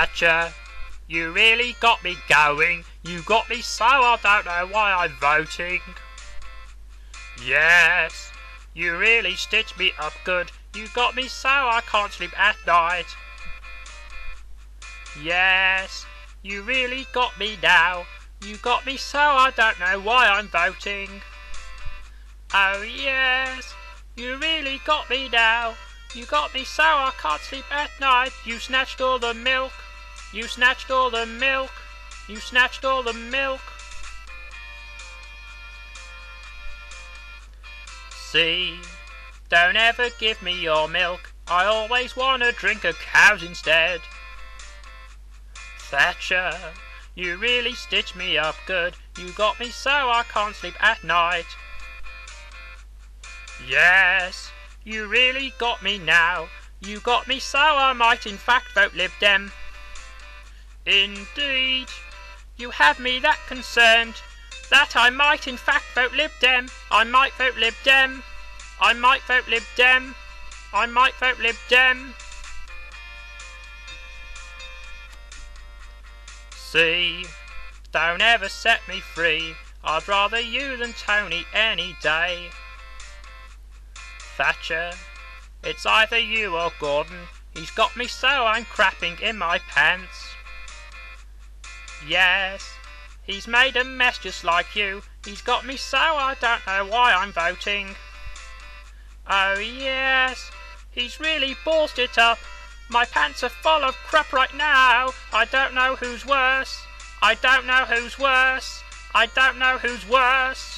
Thatcher, you really got me going. You got me so I don't know why I'm voting. Yes, you really stitched me up good. You got me so I can't sleep at night. Yes, you really got me now. You got me so I don't know why I'm voting. Oh yes, you really got me now. You got me so I can't sleep at night. You snatched all the milk. You snatched all the milk. You snatched all the milk. See, don't ever give me your milk. I always want to drink a cow's instead. Thatcher, you really stitched me up good. You got me so I can't sleep at night. Yes, you really got me now. You got me so I might in fact vote Lib Dem. Indeed, you have me that concerned that I might in fact vote Lib Dem. I might vote Lib Dem. I might vote Lib Dem. I might vote Lib Dem. See, don't ever set me free. I'd rather you than Tony any day. Thatcher, it's either you or Gordon. He's got me so I'm crapping in my pants. Yes, he's made a mess just like you. He's got me so I don't know why I'm voting. Oh yes, he's really ballsed it up. My pants are full of crap right now. I don't know who's worse. I don't know who's worse. I don't know who's worse.